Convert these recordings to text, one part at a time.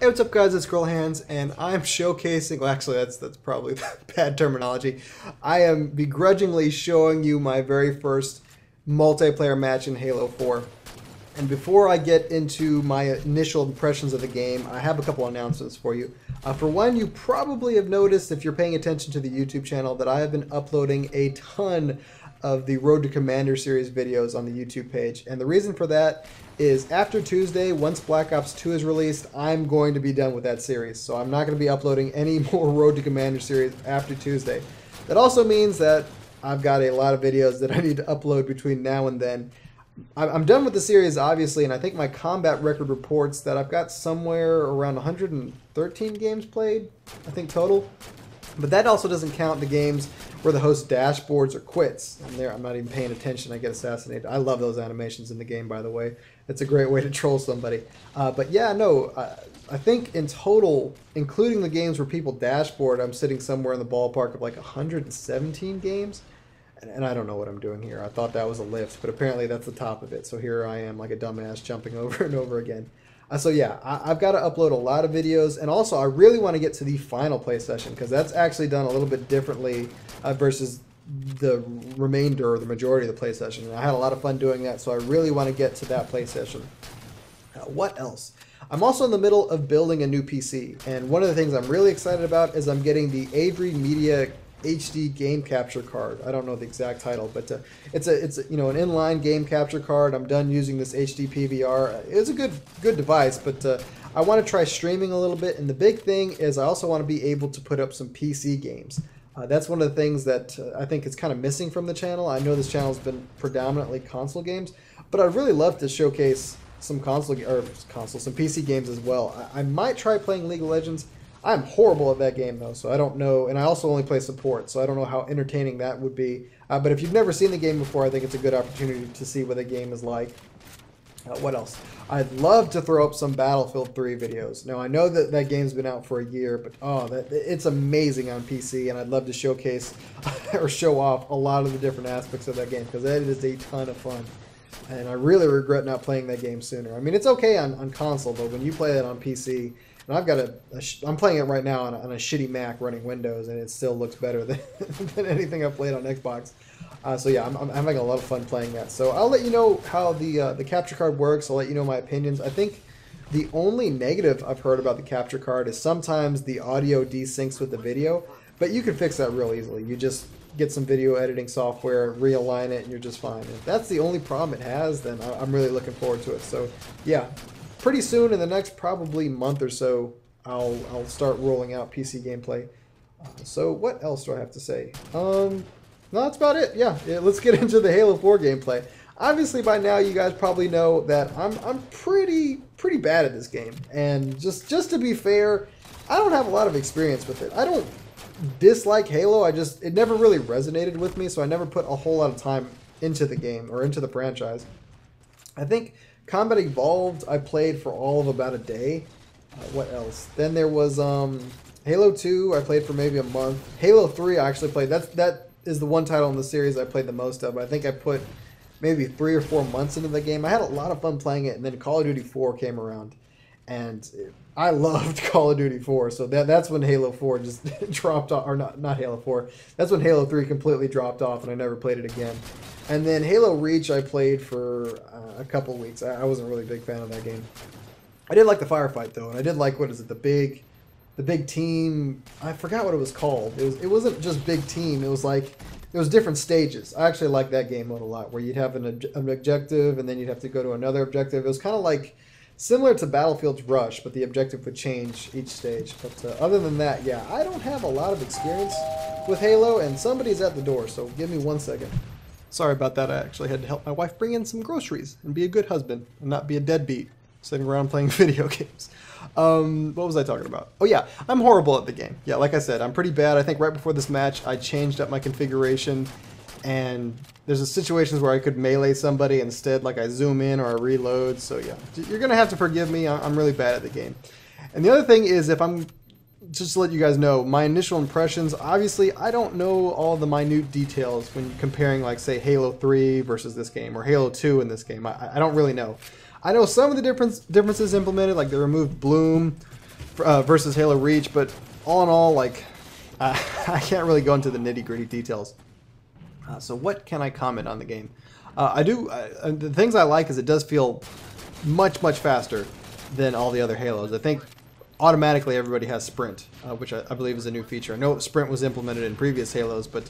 Hey, what's up, guys? It's Girl Hands, and I'm showcasing. Well, actually, that's that's probably bad terminology. I am begrudgingly showing you my very first multiplayer match in Halo 4. And before I get into my initial impressions of the game, I have a couple announcements for you. Uh, for one, you probably have noticed if you're paying attention to the YouTube channel that I have been uploading a ton of the Road to Commander series videos on the YouTube page. And the reason for that is after Tuesday, once Black Ops 2 is released, I'm going to be done with that series. So I'm not going to be uploading any more Road to Commander series after Tuesday. That also means that I've got a lot of videos that I need to upload between now and then. I'm done with the series, obviously, and I think my combat record reports that I've got somewhere around 113 games played, I think total. But that also doesn't count the games where the host dashboards or quits. And there, I'm not even paying attention. I get assassinated. I love those animations in the game, by the way. It's a great way to troll somebody. Uh, but yeah, no, I, think in total, including the games where people dashboard, I'm sitting somewhere in the ballpark of like 117 games. And, and I don't know what I'm doing here. I thought that was a lift, but apparently that's the top of it. So here I am, like a dumbass, jumping over and over again. Uh, so yeah, I, have got to upload a lot of videos, and also I really want to get to the final play session because that's actually done a little bit differently uh, versus the remainder or the majority of the play session. And I had a lot of fun doing that, so I really want to get to that play session. Uh, what else? I'm also in the middle of building a new PC, and one of the things I'm really excited about is I'm getting the AVerMedia HD game capture card. I don't know the exact title, but uh, it's a it's a, you know an inline game capture card. I'm done using this HD PVR. It's a good good device, but uh, I want to try streaming a little bit. And the big thing is I also want to be able to put up some PC games. Uh, that's one of the things that uh, I think is kind of missing from the channel. I know this channel has been predominantly console games, but I'd really love to showcase some console or console some PC games as well. I, I might try playing League of Legends. I'm horrible at that game though, so I don't know. And I also only play support, so I don't know how entertaining that would be. Uh, but if you've never seen the game before, I think it's a good opportunity to see what the game is like. Uh, what else? I'd love to throw up some Battlefield 3 videos. Now I know that that game's been out for a year, but oh, that it's amazing on PC, and I'd love to showcase or show off a lot of the different aspects of that game because that is a ton of fun. And I really regret not playing that game sooner. I mean, it's okay on, on console, but when you play it on PC, and I've got a, I'm playing it right now on a, on a, shitty Mac running Windows, and it still looks better than, than anything I've played on Xbox. Uh, so yeah, I'm, I'm, having a lot of fun playing that. So I'll let you know how the uh, the capture card works. I'll let you know my opinions. I think the only negative I've heard about the capture card is sometimes the audio desyncs with the video, but you can fix that real easily. You just get some video editing software, realign it, and you're just fine. If that's the only problem it has, then I'm really looking forward to it. So yeah, pretty soon in the next probably month or so, I'll I'll start rolling out PC gameplay. Uh, so what else do I have to say? Um, no, that's about it. Yeah, yeah, let's get into the Halo 4 gameplay. Obviously, by now you guys probably know that I'm I'm pretty pretty bad at this game, and just just to be fair, I don't have a lot of experience with it. I don't dislike Halo. I just it never really resonated with me, so I never put a whole lot of time into the game or into the franchise. I think Combat Evolved, I played for all of about a day. Uh, what else? Then there was um, Halo 2, I played for maybe a month. Halo 3, I actually played. That's That is the one title in the series I played the most of. I think I put maybe three or four months into the game. I had a lot of fun playing it, and then Call of Duty 4 came around. And I loved Call of Duty 4, so that that's when Halo 4 just dropped off, or not, not Halo 4. That's when Halo 3 completely dropped off, and I never played it again. And then Halo Reach, I played for uh, a couple weeks. I, I, wasn't really a big fan of that game. I did like the firefight though, and I did like what is it, the big, the big team. I forgot what it was called. It was it wasn't just big team. It was like it was different stages. I actually like that game mode a lot, where you'd have an, an objective and then you'd have to go to another objective. It was kind of like similar to Battlefield's Rush, but the objective would change each stage. But uh, other than that, yeah, I don't have a lot of experience with Halo, and somebody's at the door, so give me one second. Sorry about that. I actually had to help my wife bring in some groceries and be a good husband and not be a deadbeat sitting around playing video games. Um, what was I talking about? Oh yeah, I'm horrible at the game. Yeah, like I said, I'm pretty bad. I think right before this match, I changed up my configuration, and there's a situations where I could melee somebody instead, like I zoom in or I reload. So yeah, you're gonna have to forgive me. I'm really bad at the game. And the other thing is, if I'm just to let you guys know, my initial impressions, obviously, I don't know all the minute details when comparing, like, say, Halo 3 versus this game, or Halo 2 in this game. I, I don't really know. I know some of the difference, differences implemented, like they removed Bloom, uh, versus Halo Reach, but all in all, like, uh, I can't really go into the nitty gritty details. Uh, so what can I comment on the game? Uh, I do, uh, the things I like is it does feel much, much faster than all the other Halos. I think automatically everybody has Sprint, uh, which I, I, believe is a new feature. I know Sprint was implemented in previous Halos, but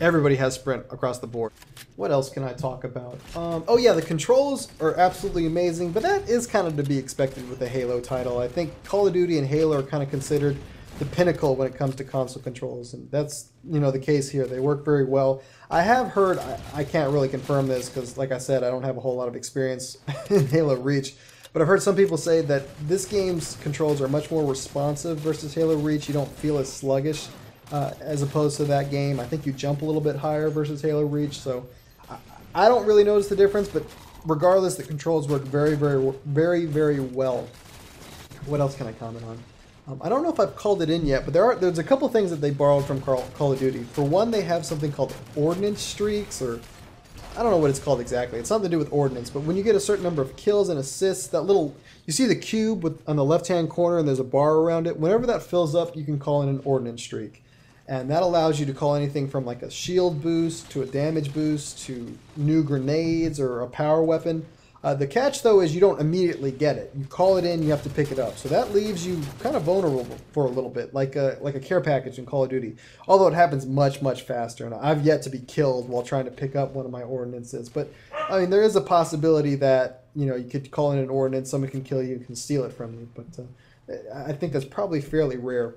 everybody has Sprint across the board. What else can I talk about? Um, oh yeah, the controls are absolutely amazing, but that is kind of to be expected with a Halo title. I think Call of Duty and Halo are kind of considered the pinnacle when it comes to console controls, and that's you know the case here. They work very well. I have heard, I, I can't really confirm this because, like I said, I don't have a whole lot of experience in Halo Reach. But I've heard some people say that this game's controls are much more responsive versus Halo Reach. You don't feel as sluggish uh, as opposed to that game. I think you jump a little bit higher versus Halo Reach. So I, I don't really notice the difference, but regardless, the controls work very, very, very, very well. What else can I comment on? Um, I don't know if I've called it in yet, but there are there's a couple things that they borrowed from Call, Call of Duty. For one, they have something called ordnance streaks, or I don't know what it's called exactly. It's something to do with ordnance, but when you get a certain number of kills and assists, that little you see the cube with on the left-hand corner, and there's a bar around it. Whenever that fills up, you can call in an ordnance streak, and that allows you to call anything from like a shield boost to a damage boost to new grenades or a power weapon. Uh, the catch, though, is you don't immediately get it. You call it in, you have to pick it up. So that leaves you kind of vulnerable for a little bit, like a like a care package in Call of Duty. Although it happens much much faster, and I've yet to be killed while trying to pick up one of my ordinances. But I mean, there is a possibility that you know you could call in an ordinance, someone can kill you, can steal it from you. But uh, I think that's probably fairly rare.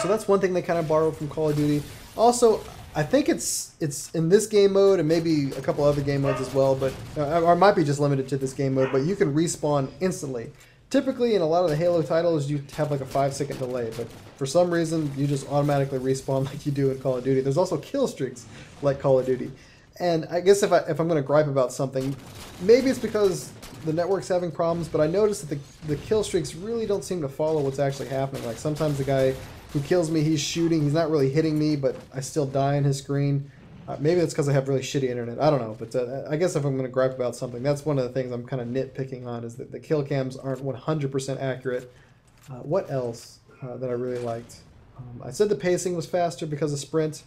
So that's one thing they kind of borrowed from Call of Duty. Also, I think it's it's in this game mode and maybe a couple other game modes as well, but uh, or might be just limited to this game mode. But you can respawn instantly. Typically, in a lot of the Halo titles, you have like a five second delay, but for some reason, you just automatically respawn like you do in Call of Duty. There's also kill streaks like Call of Duty, and I guess if I if I'm going to gripe about something, maybe it's because the network's having problems. But I noticed that the the kill streaks really don't seem to follow what's actually happening. Like sometimes the guy who kills me. He's shooting. He's not really hitting me, but I still die on his screen. Uh, maybe that's because I have really shitty internet. I don't know. But uh, I guess if I'm going to gripe about something, that's one of the things I'm kind of nitpicking on is that the kill cams aren't 100% accurate. Uh, what else uh, that I really liked? Um, I said the pacing was faster because of sprint.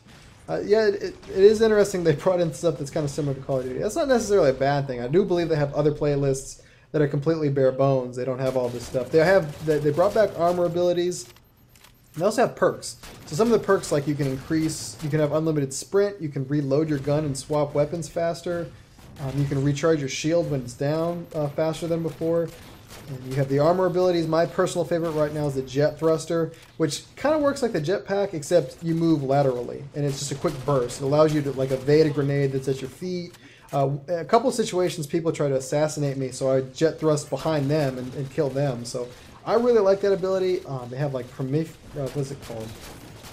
Uh, yeah, it, it is interesting they brought in stuff that's kind of similar to Call of Duty. That's not necessarily a bad thing. I do believe they have other playlists that are completely bare bones. They don't have all this stuff. They have they, they brought back armor abilities they also have perks. So some of the perks, like you can increase, you can have unlimited sprint, you can reload your gun and swap weapons faster, um, you can recharge your shield when it's down uh, faster than before. And you have the armor abilities. My personal favorite right now is the jet thruster, which kind of works like the jetpack, except you move laterally, and it's just a quick burst. It allows you to like evade a grenade that's at your feet. Uh, a couple situations, people try to assassinate me, so I jet thrust behind them and, and kill them. So I really like that ability. Um, they have like Prometheus, uh, what's it called?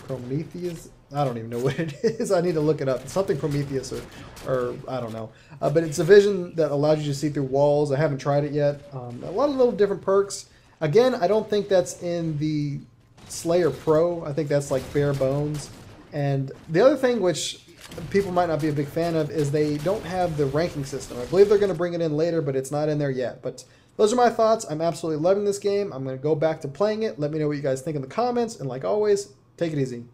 Prometheus? I don't even know what it is. I need to look it up. Something Prometheus or, or I don't know. Uh, but it's a vision that allows you to see through walls. I haven't tried it yet. Um, a lot of little different perks. Again, I don't think that's in the Slayer Pro. I think that's like bare bones. And the other thing which people might not be a big fan of is they don't have the ranking system. I believe they're going to bring it in later, but it's not in there yet. But those are my thoughts. I'm absolutely loving this game. I'm going to go back to playing it. Let me know what you guys think in the comments. And like always, take it easy.